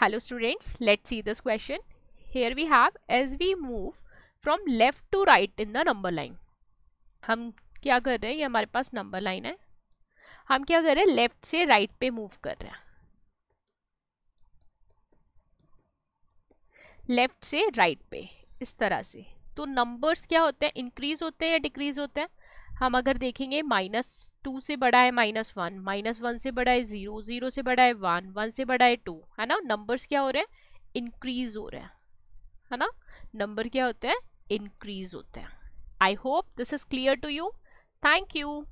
Hello students, let's see this question. Here we have as we move from left to right in the number line. हम क्या कर रहे हैं ये हमारे पास नंबर लाइन है हम क्या कर रहे हैं लेफ़्ट से राइट पे मूव कर रहे हैं लेफ़्ट से राइट पे इस तरह से तो नंबर्स क्या होते हैं इंक्रीज होते हैं या डिक्रीज होते हैं हम अगर देखेंगे माइनस टू से बड़ा है माइनस वन माइनस वन से बड़ा है ज़ीरो ज़ीरो से बड़ा है वन वन से बड़ा है टू है ना? नंबर्स क्या हो रहे हैं? इंक्रीज हो रहे हैं, है ना? नंबर क्या होते हैं? इंक्रीज होते हैं। I hope this is clear to you thank you